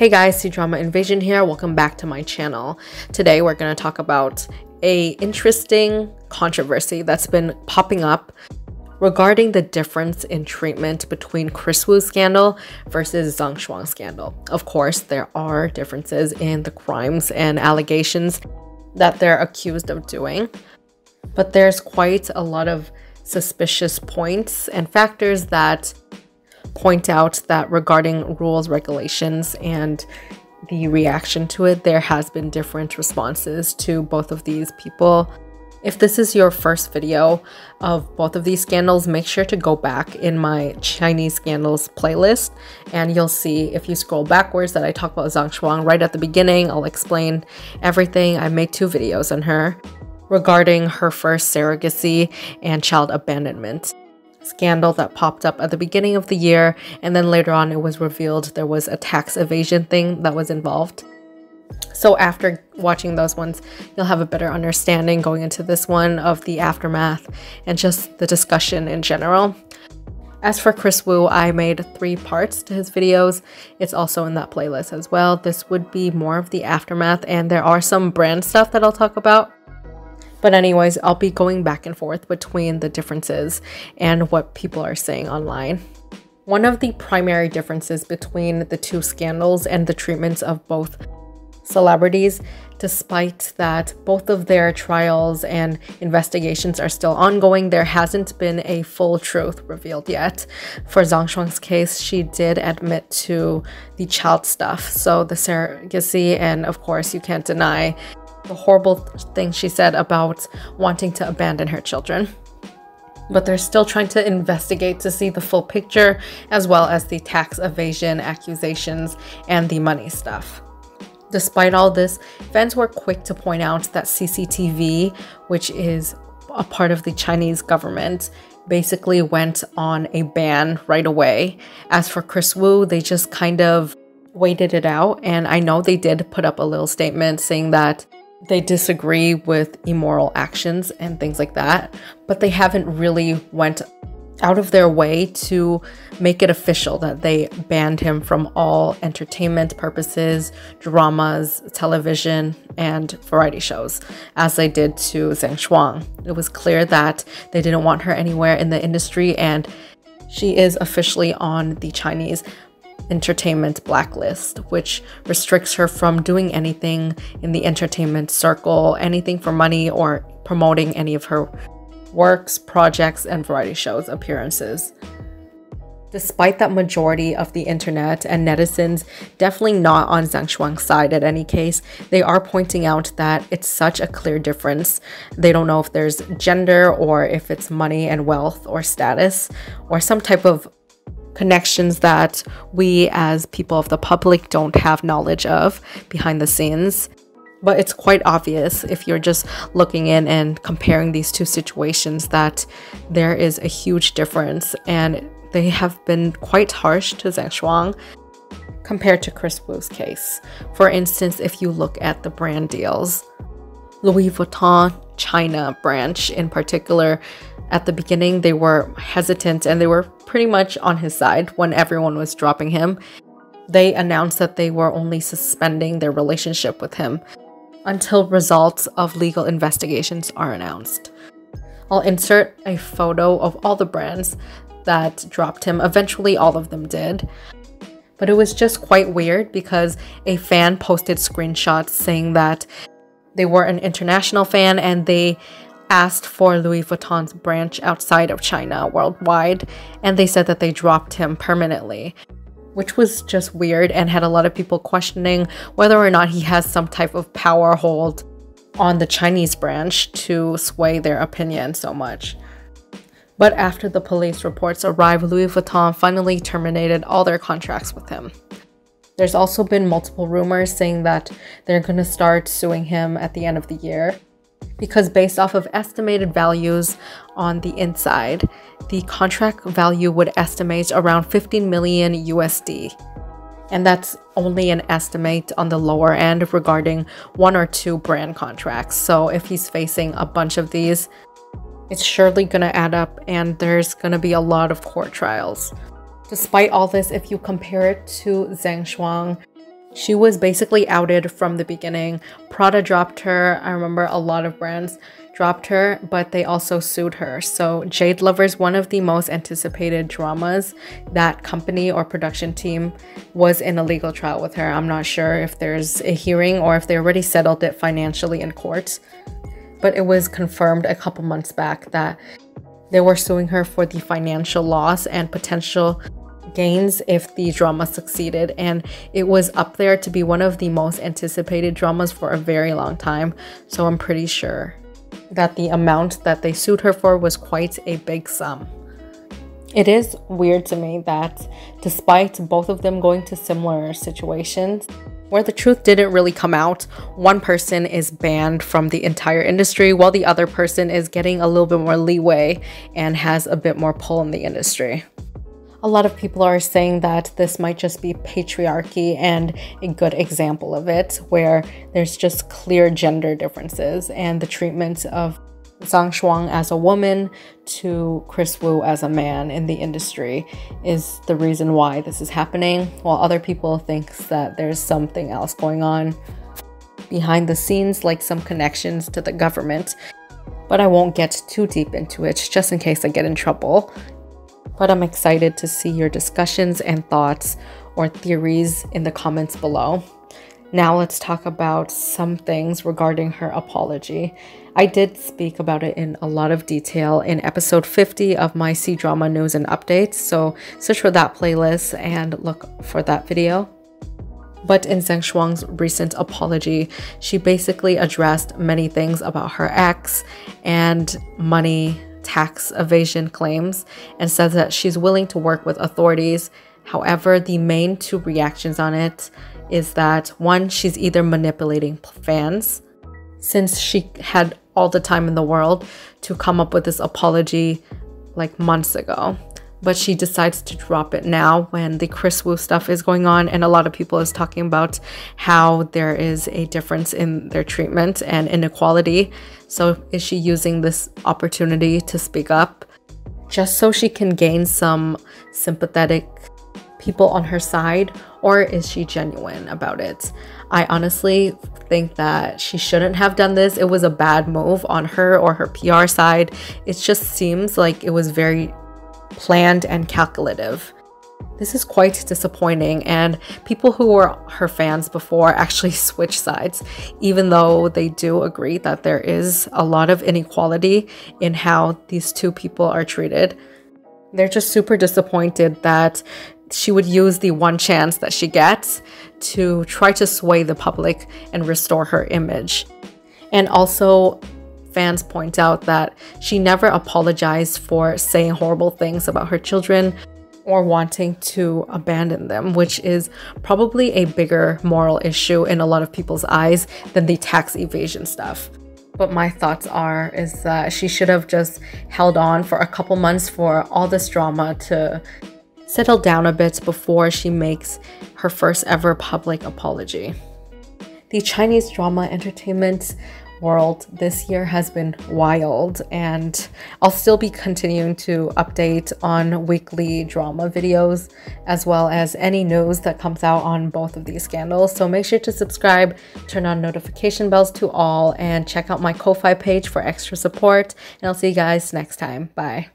Hey guys, C-Drama Invasion here. Welcome back to my channel. Today we're going to talk about a interesting controversy that's been popping up regarding the difference in treatment between Kris Wu scandal versus Zheng Shuang scandal. Of course, there are differences in the crimes and allegations that they're accused of doing, but there's quite a lot of suspicious points and factors that point out that regarding rules, regulations, and the reaction to it, there has been different responses to both of these people. If this is your first video of both of these scandals, make sure to go back in my Chinese scandals playlist and you'll see if you scroll backwards that I talk about Zheng Shuang right at the beginning. I'll explain everything. I made two videos on her regarding her first surrogacy and child abandonment scandal that popped up at the beginning of the year, and then later on it was revealed there was a tax evasion thing that was involved. So after watching those ones, you'll have a better understanding going into this one of the aftermath and just the discussion in general. As for Kris Wu, I made three parts to his videos. It's also in that playlist as well. This would be more of the aftermath and there are some brand stuff that I'll talk about. But anyways, I'll be going back and forth between the differences and what people are saying online. One of the primary differences between the two scandals and the treatments of both celebrities, despite that both of their trials and investigations are still ongoing, there hasn't been a full truth revealed yet. For Zheng Shuang's case, she did admit to the child stuff, so the surrogacy, and of course, you can't deny the horrible thing she said about wanting to abandon her children. But they're still trying to investigate to see the full picture, as well as the tax evasion accusations and the money stuff. Despite all this, fans were quick to point out that CCTV, which is a part of the Chinese government, basically went on a ban right away. As for Kris Wu, they just kind of waited it out. And I know they did put up a little statement saying that they disagree with immoral actions and things like that, but they haven't really went out of their way to make it official that they banned him from all entertainment purposes, dramas, television, and variety shows, as they did to Zheng Shuang. It was clear that they didn't want her anywhere in the industry, and she is officially on the Chinese entertainment blacklist, which restricts her from doing anything in the entertainment circle, anything for money, or promoting any of her works, projects, and variety shows appearances. Despite that majority of the internet and netizens definitely not on Zheng Shuang's side at any case, they are pointing out that it's such a clear difference. They don't know if there's gender or if it's money and wealth or status or some type of connections that we as people of the public don't have knowledge of behind the scenes. But it's quite obvious if you're just looking in and comparing these two situations that there is a huge difference and they have been quite harsh to Zheng Shuang compared to Kris Wu's case. For instance, if you look at the brand deals, Louis Vuitton China branch in particular at the beginning, they were hesitant and they were pretty much on his side when everyone was dropping him. They announced that they were only suspending their relationship with him until results of legal investigations are announced. I'll insert a photo of all the brands that dropped him. Eventually, all of them did. But it was just quite weird because a fan posted screenshots saying that they were an international fan and they asked for Louis Vuitton's branch outside of China worldwide, and they said that they dropped him permanently, which was just weird and had a lot of people questioning whether or not he has some type of power hold on the Chinese branch to sway their opinion so much. But after the police reports arrived, Louis Vuitton finally terminated all their contracts with him. There's also been multiple rumors saying that they're going to start suing him at the end of the year because based off of estimated values on the inside, the contract value would estimate around 15 million USD. And that's only an estimate on the lower end regarding one or two brand contracts. So if he's facing a bunch of these, it's surely going to add up and there's going to be a lot of court trials. Despite all this, if you compare it to Zheng Shuang, She was basically outed from the beginning. Prada dropped her. I remember a lot of brands dropped her, but they also sued her. So Jade Lovers, one of the most anticipated dramas, that company or production team was in a legal trial with her. I'm not sure if there's a hearing or if they already settled it financially in court. But it was confirmed a couple months back that they were suing her for the financial loss and potential gains if the drama succeeded and it was up there to be one of the most anticipated dramas for a very long time so i'm pretty sure that the amount that they sued her for was quite a big sum it is weird to me that despite both of them going to similar situations where the truth didn't really come out, one person is banned from the entire industry while the other person is getting a little bit more leeway and has a bit more pull in the industry. A lot of people are saying that this might just be patriarchy and a good example of it, where there's just clear gender differences and the treatment of Zheng Shuang as a woman to Kris Wu as a man in the industry is the reason why this is happening, while other people think that there's something else going on behind the scenes, like some connections to the government. But I won't get too deep into it just in case I get in trouble but I'm excited to see your discussions and thoughts or theories in the comments below. Now let's talk about some things regarding her apology. I did speak about it in a lot of detail in episode 50 of my C drama news and updates, so search for that playlist and look for that video. But in Zheng Shuang's recent apology, she basically addressed many things about her ex and money tax evasion claims and says that she's willing to work with authorities. However, the main two reactions on it is that one, she's either manipulating fans since she had all the time in the world to come up with this apology like months ago but she decides to drop it now when the Kris Wu stuff is going on and a lot of people is talking about how there is a difference in their treatment and inequality. So is she using this opportunity to speak up just so she can gain some sympathetic people on her side or is she genuine about it? I honestly think that she shouldn't have done this. It was a bad move on her or her PR side. It just seems like it was very planned and calculative. This is quite disappointing, and people who were her fans before actually switch sides, even though they do agree that there is a lot of inequality in how these two people are treated. They're just super disappointed that she would use the one chance that she gets to try to sway the public and restore her image. And also, Fans point out that she never apologized for saying horrible things about her children or wanting to abandon them, which is probably a bigger moral issue in a lot of people's eyes than the tax evasion stuff. But my thoughts are is that she should have just held on for a couple months for all this drama to settle down a bit before she makes her first ever public apology. The Chinese drama entertainment world this year has been wild and I'll still be continuing to update on weekly drama videos as well as any news that comes out on both of these scandals. So make sure to subscribe, turn on notification bells to all, and check out my Ko-Fi page for extra support. And I'll see you guys next time. Bye.